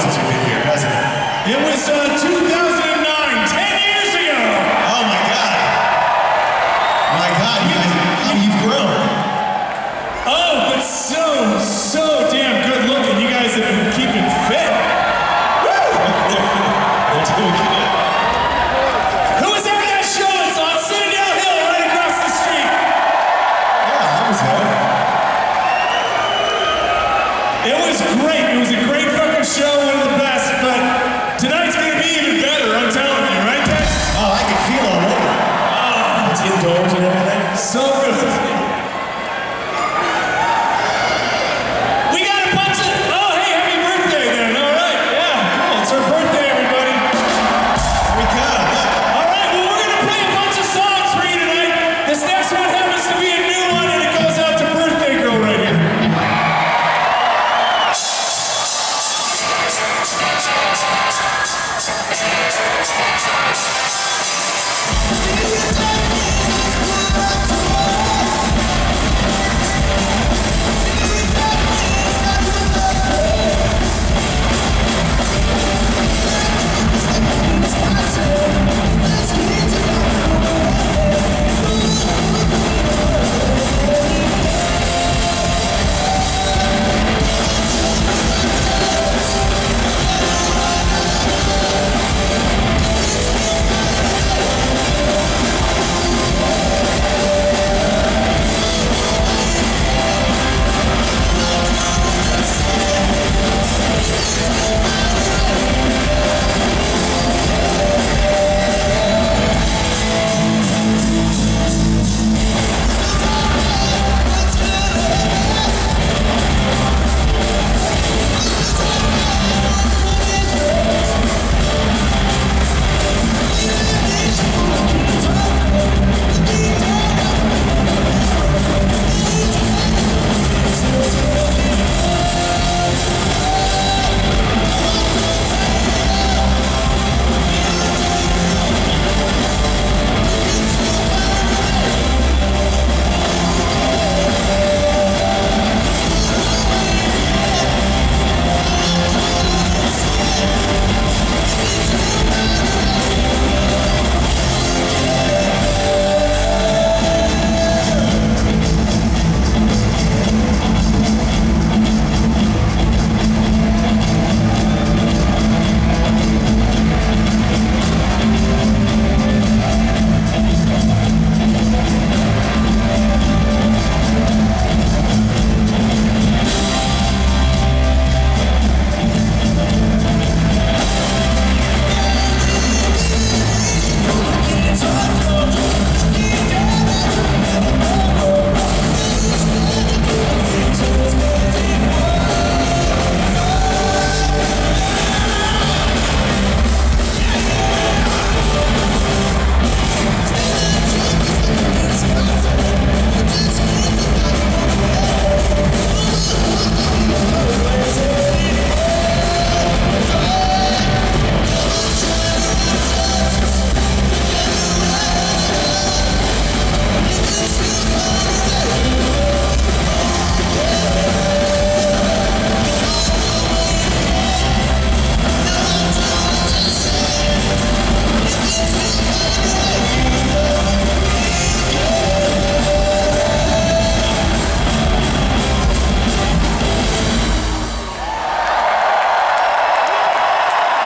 since we've been here, hasn't it? It was uh, 2009, 10 years ago! Oh my god. My god, you guys, you've grown. Oh, but so, so damn good looking. You guys have been keeping fit. Woo! They're doing good. It was great. It was a that's gonna be even better, I'm telling you, right, Oh, I can feel all over. Oh, it's and everything. So